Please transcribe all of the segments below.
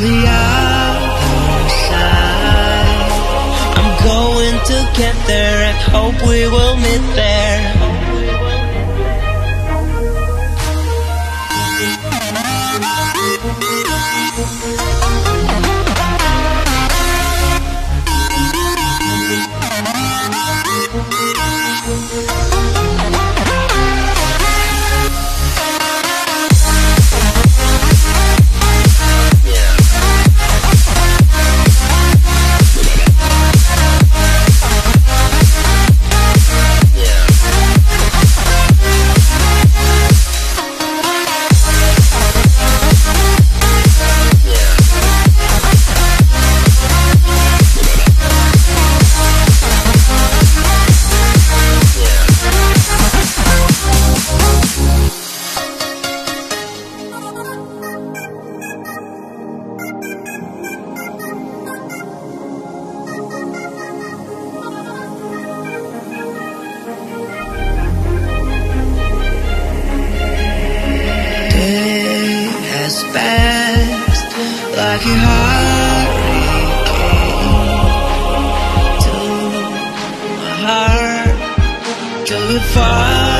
the other side. I'm going to get there and hope we will meet there. Drove it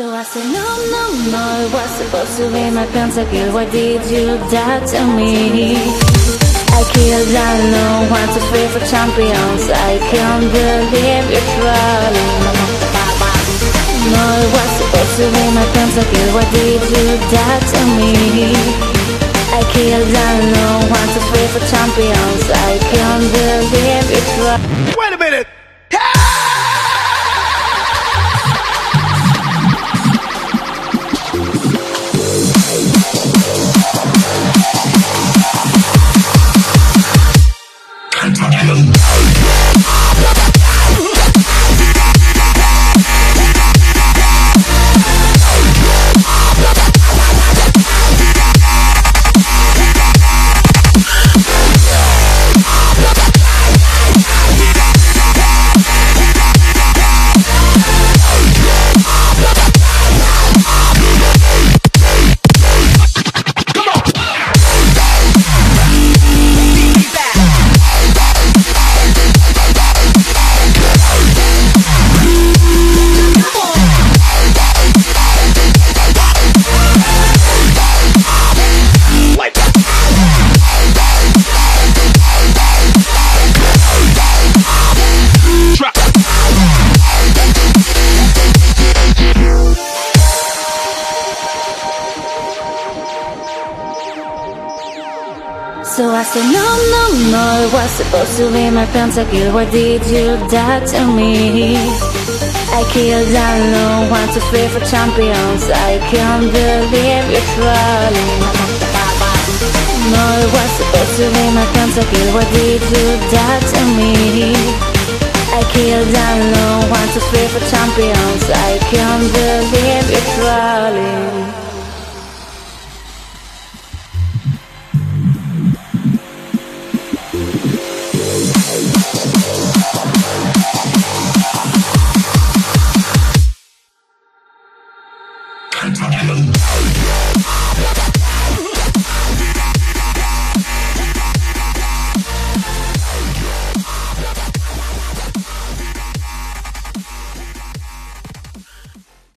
So I said, no, no, no, it was supposed to be my pentakill. Why did you die to me? I killed I know want to free for champions. I can't believe you're trolling. No, it was supposed to be my pentakill. Why did you die to me? I killed I know want to free for champions. I can't believe you're trolling. Wait a minute! I said, no, no, no, it was supposed to be my pentakill Why did you die to me? I killed alone, want to fight for champions I can't believe you're trolling No, it was supposed to be my pentakill Why did you die to me? I killed alone, want to fight for champions I can't believe you're trolling